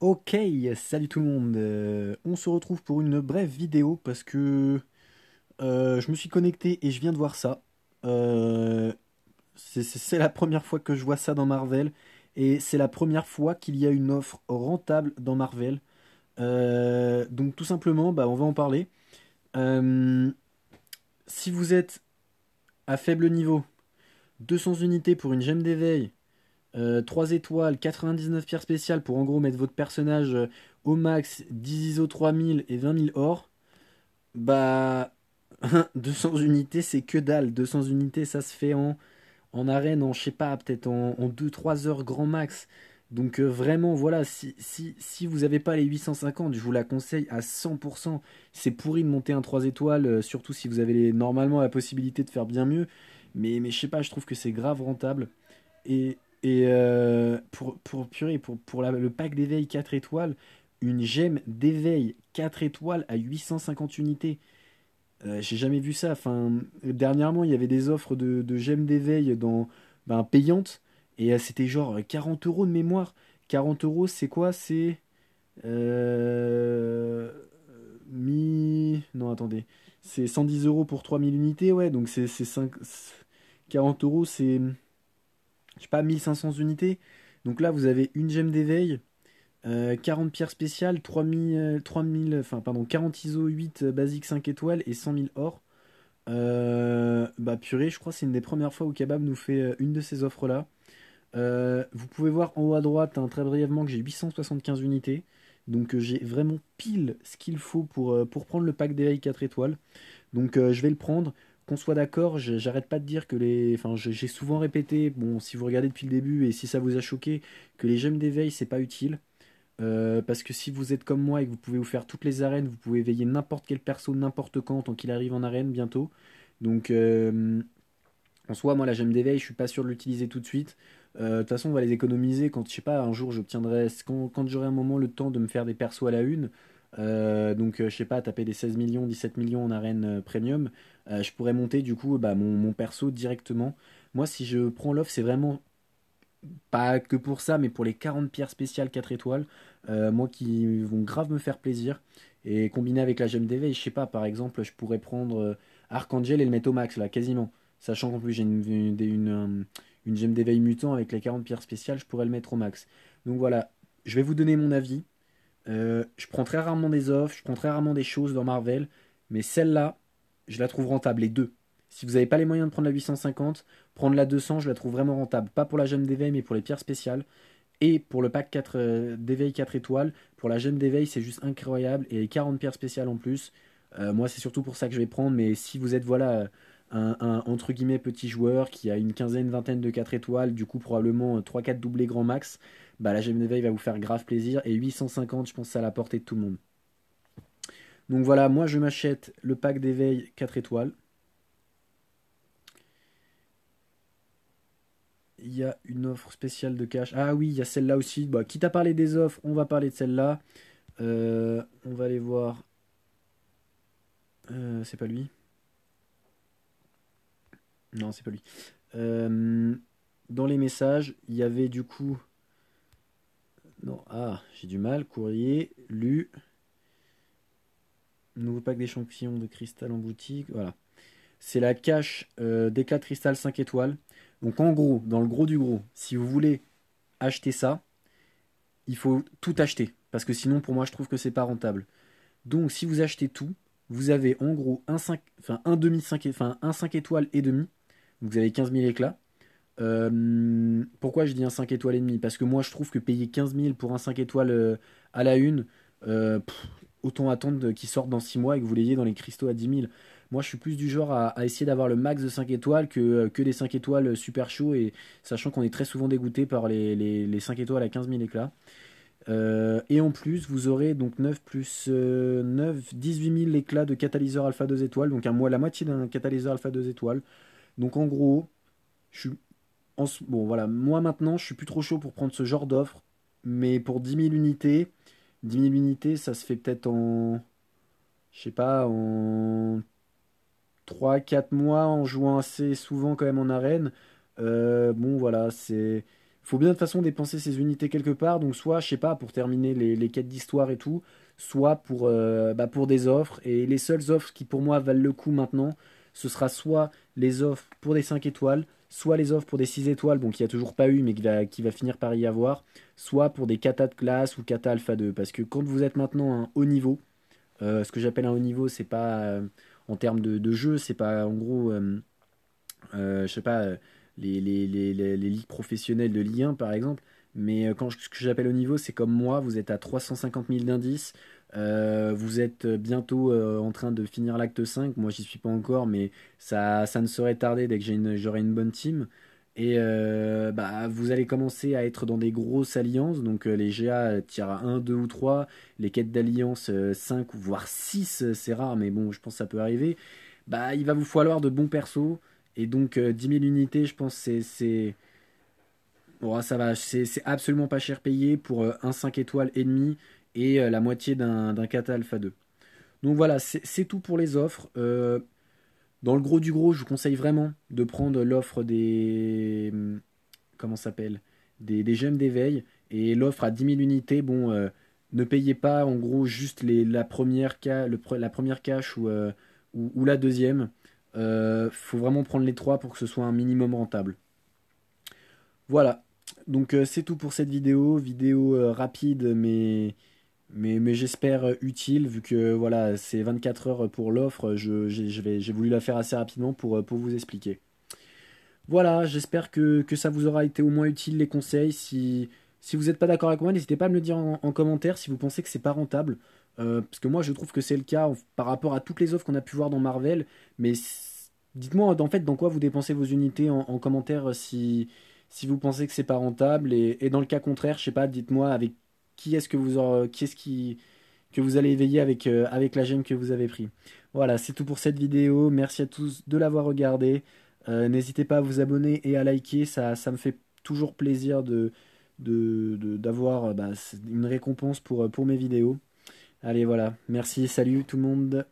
Ok, salut tout le monde. Euh, on se retrouve pour une brève vidéo parce que euh, je me suis connecté et je viens de voir ça. Euh, c'est la première fois que je vois ça dans Marvel et c'est la première fois qu'il y a une offre rentable dans Marvel. Donc tout simplement, bah, on va en parler. Si vous êtes à faible niveau, 200 unités pour une gemme d'éveil, euh, 3 étoiles, 99 pierres spéciales pour en gros mettre votre personnage euh, au max, 10 ISO 3000 et 20 000 or, bah 200 unités c'est que dalle. 200 unités ça se fait en, en arène, en je sais pas, peut-être en, en 2-3 heures grand max. Donc euh, vraiment voilà, si, si, si vous n'avez pas les 850, je vous la conseille à 100%. C'est pourri de monter un 3 étoiles, euh, surtout si vous avez normalement la possibilité de faire bien mieux. Mais, mais je sais pas, je trouve que c'est grave rentable. Et, et euh, pour, pour, le pack d'éveil 4 étoiles, une gemme d'éveil 4 étoiles à 850 unités. Euh, j'ai jamais vu ça. Enfin, dernièrement, il y avait des offres de, gemmes d'éveil dans, ben, payantes. Et euh, c'était genre 40 euros de mémoire. 40 euros, c'est quoi? C'est... Euh, mi... Non, attendez. C'est 110 euros pour 3000 unités, ouais. Donc c'est 5 40 euros, c'est... Je sais pas, 1500 unités. Donc là, vous avez une gemme d'éveil. Euh, 40 pierres spéciales, 3000, euh, 3000, enfin pardon, 40 ISO 8 euh, basique 5 étoiles et 100 000 or. Euh, bah purée, je crois que c'est une des premières fois où Kebab nous fait euh, une de ces offres-là. Euh, vous pouvez voir en haut à droite hein, très brièvement que j'ai 875 unités. Donc euh, j'ai vraiment pile ce qu'il faut pour, euh, pour prendre le pack d'éveil 4 étoiles. Donc euh, je vais le prendre. Qu'on soit d'accord, j'arrête pas de dire que les... Enfin, j'ai souvent répété, bon, si vous regardez depuis le début et si ça vous a choqué, que les gemmes d'éveil, c'est pas utile. Euh, parce que si vous êtes comme moi et que vous pouvez vous faire toutes les arènes, vous pouvez veiller n'importe quel perso, n'importe quand, tant qu'il arrive en arène bientôt. Donc, euh, en soi, moi, la gemme d'éveil, je suis pas sûr de l'utiliser tout de suite. Euh, De toute façon, on va les économiser quand, je sais pas, un jour j'obtiendrai, quand, quand j'aurai un moment le temps de me faire des persos à la une. Euh, donc, euh, je sais pas, taper des 16 millions, 17 millions en arène euh, premium. je pourrais monter du coup bah, mon, perso directement. Moi, si je prends l'offre, c'est vraiment pas que pour ça, mais pour les 40 pierres spéciales 4 étoiles, moi qui vont grave me faire plaisir. Et combiné avec la gemme d'éveil, je sais pas, par exemple, je pourrais prendre Archangel et le mettre au max, là, quasiment. Sachant qu'en plus j'ai une, une, une gemme d'éveil mutant avec les 40 pierres spéciales, je pourrais le mettre au max. Donc voilà, je vais vous donner mon avis. Euh, je prends très rarement des offres, je prends très rarement des choses dans Marvel, mais celle-là, je la trouve rentable, les deux. Si vous n'avez pas les moyens de prendre la 850, prendre la 200, je la trouve vraiment rentable. Pas pour la gemme d'éveil, mais pour les pierres spéciales. Et pour le pack 4 euh, d'éveil 4 étoiles, pour la gemme d'éveil, c'est juste incroyable. Et les 40 pierres spéciales en plus. Euh, moi, c'est surtout pour ça que je vais prendre. Mais si vous êtes, voilà, un, entre guillemets petit joueur qui a une quinzaine, vingtaine de 4 étoiles, du coup, probablement trois quatre doublés grand max, bah, la gemme d'éveil va vous faire grave plaisir. Et 850, je pense à la portée de tout le monde. Donc voilà, moi, je m'achète le pack d'éveil 4 étoiles. Il y a une offre spéciale de cash. Ah oui, il y a celle-là aussi. Bah, quitte à parler des offres, on va parler de celle-là. Euh, on va aller voir. Euh, c'est pas lui. Non, c'est pas lui. Euh, dans les messages, il y avait du coup. Non, ah, j'ai du mal. Courrier, lu. Nouveau pack d'échantillons de cristal en boutique. Voilà. C'est la cache euh, d'éclat de cristal 5 étoiles. Donc en gros, dans le gros du gros, si vous voulez acheter ça, il faut tout acheter. Parce que sinon, pour moi, je trouve que c'est pas rentable. Donc si vous achetez tout, vous avez en gros un 5, enfin un demi 5, enfin un 5 étoiles et demi. Vous avez 15 000 éclats. Euh, pourquoi je dis un 5 étoiles et demi? Parce que moi je trouve que payer 15 000 pour un 5 étoiles euh, à la une, euh, autant attendre qu'il sorte dans 6 mois et que vous l'ayez dans les cristaux à 10 000. Moi je suis plus du genre à, essayer d'avoir le max de 5 étoiles que, des 5 étoiles super chauds et sachant qu'on est très souvent dégoûté par les, les, les 5 étoiles à 15 000 éclats. Et en plus, vous aurez donc 9 plus euh, 9, 18 000 éclats de catalyseur alpha 2 étoiles, donc un mois la moitié d'un catalyseur alpha 2 étoiles. Donc en gros, je suis bon voilà, moi maintenant, je suis plus trop chaud pour prendre ce genre d'offre, mais pour 10 000 unités, 10 000 unités, ça se fait peut-être en, je sais pas, en trois quatre mois en jouant assez souvent quand même en arène. Euh, bon voilà, c'est faut bien de toute façon dépenser ces unités quelque part, donc soit, je sais pas, pour terminer les, quêtes d'histoire et tout, soit pour, euh, bah, pour des offres. Et les seules offres qui pour moi valent le coup maintenant, ce sera soit les offres pour des 5 étoiles, soit les offres pour des 6 étoiles, bon, qui a toujours pas eu, mais qui va, finir par y avoir, soit pour des kata de classe ou kata alpha 2. Parce que quand vous êtes maintenant un haut niveau, euh, ce que j'appelle un haut niveau, c'est pas euh, en termes de, jeu, c'est pas en gros, je sais pas les, les, ligues professionnelles de Ligue 1 par exemple. Mais euh, ce que j'appelle au niveau, c'est comme moi, vous êtes à 350 000 d'indices, euh, vous êtes bientôt euh, en train de finir l'acte 5, moi j'y suis pas encore, mais ça, ça ne saurait tarder dès que j'aurai une, bonne team. Et bah, vous allez commencer à être dans des grosses alliances, donc les GA tirent à 1, 2 ou 3, les quêtes d'alliance 5 voire 6, c'est rare, mais bon, je pense que ça peut arriver. Bah, il va vous falloir de bons persos, et donc 10 euh, 000 unités, je pense c'est bon, ça va, c'est absolument pas cher payé pour euh, un 5 étoiles et demi et euh, la moitié d'un Kata Alpha 2. Donc voilà, c'est tout pour les offres. dans le gros du gros, je vous conseille vraiment de prendre l'offre des comment s'appelle des, des, gemmes d'éveil et l'offre à 10 000 unités. Bon, ne payez pas en gros juste la première cache ou, la deuxième. Euh, faut vraiment prendre les trois pour que ce soit un minimum rentable. Voilà. Donc euh, c'est tout pour cette vidéo. Vidéo euh, rapide mais, mais, mais j'espère utile vu que voilà c'est 24 heures pour l'offre. J'ai voulu la faire assez rapidement pour, pour vous expliquer. Voilà, j'espère que, que, ça vous aura été au moins utile les conseils. Si, si vous n'êtes pas d'accord avec moi, n'hésitez pas à me le dire en, en commentaire si vous pensez que c'est pas rentable. Euh, parce que moi, je trouve que c'est le cas par rapport à toutes les offres qu'on a pu voir dans Marvel. Mais dites-moi en fait dans quoi vous dépensez vos unités en, commentaire si, si vous pensez que c'est pas rentable? Et, dans le cas contraire, je sais pas, dites-moi avec qui est-ce que vous qui vous allez éveiller avec, euh, la gemme que vous avez pris. Voilà, c'est tout pour cette vidéo. Merci à tous de l'avoir regardé. Euh, n'hésitez pas à vous abonner et à liker, ça, ça me fait toujours plaisir de d'avoir de, bah, une récompense pour, pour mes vidéos. Allez, voilà. Merci, salut tout le monde.